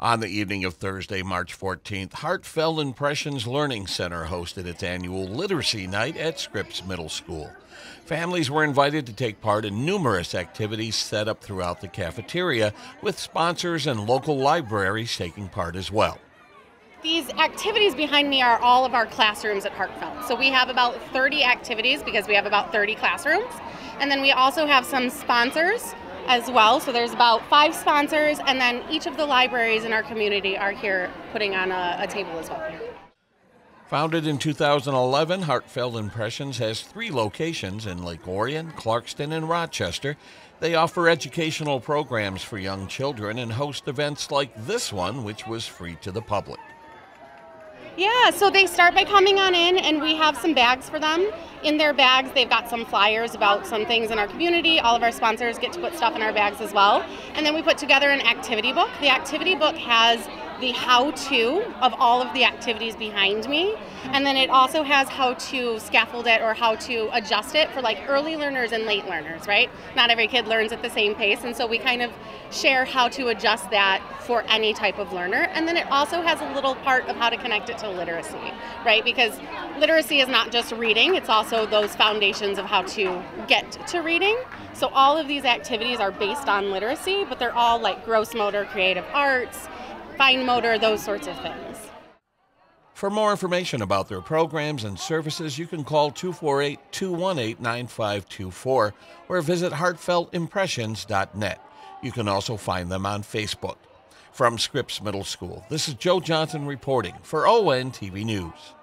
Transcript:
On the evening of Thursday, March 14th, Heartfelt Impressions Learning Center hosted its annual Literacy Night at Scripps Middle School. Families were invited to take part in numerous activities set up throughout the cafeteria, with sponsors and local libraries taking part as well. These activities behind me are all of our classrooms at Heartfelt. So we have about 30 activities because we have about 30 classrooms. And then we also have some sponsors as well. So there's about five sponsors, and then each of the libraries in our community are here putting on a, a table as well. Founded in 2011, Heartfelt Impressions has three locations in Lake Orion, Clarkston, and Rochester. They offer educational programs for young children and host events like this one, which was free to the public. Yeah, so they start by coming on in, and we have some bags for them. In their bags, they've got some flyers about some things in our community. All of our sponsors get to put stuff in our bags as well. And then we put together an activity book. The activity book has the how to of all of the activities behind me. And then it also has how to scaffold it or how to adjust it for like early learners and late learners, right? Not every kid learns at the same pace. And so we kind of share how to adjust that for any type of learner. And then it also has a little part of how to connect it to literacy, right? Because literacy is not just reading, it's also those foundations of how to get to reading. So all of these activities are based on literacy, but they're all like gross motor, creative arts, fine motor, those sorts of things. For more information about their programs and services, you can call 248 218 9524 or visit heartfeltimpressions.net. You can also find them on Facebook. From Scripps Middle School, this is Joe Johnson reporting for ON TV News.